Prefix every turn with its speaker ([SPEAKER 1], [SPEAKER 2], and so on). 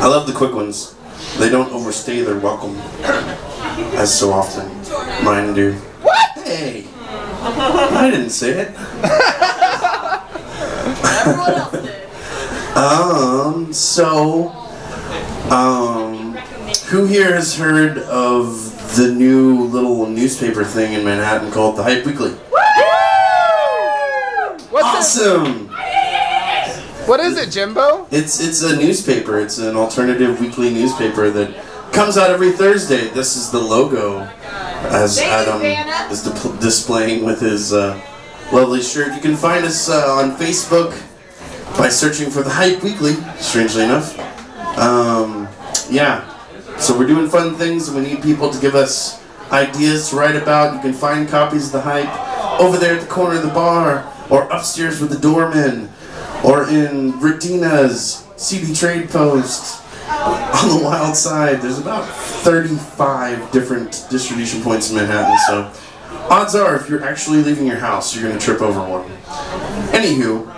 [SPEAKER 1] I love the quick ones. They don't overstay their welcome, as so often mine do. What? Hey, I didn't say it.
[SPEAKER 2] Everyone else did.
[SPEAKER 1] Um, so, um, who here has heard of the new little newspaper thing in Manhattan called the Hype Weekly?
[SPEAKER 3] What's
[SPEAKER 1] Awesome!
[SPEAKER 3] it? What is it, Jimbo?
[SPEAKER 1] It's it's a newspaper. It's an alternative weekly newspaper that comes out every Thursday. This is the logo, as Adam is di- displaying with his uh, lovely shirt. You can find us uh, on Facebook by searching for the Hype Weekly. Strangely enough, um, yeah. So we're doing fun things, and we need people to give us ideas to write about. You can find copies of the Hype over there at the corner of the bar, or upstairs with the doorman, or in Radina's CD Trade Post on the Wild Side. There's about 35 different distribution points in Manhattan, so odds are if you're actually leaving your house, you're going to trip over one. Anywho,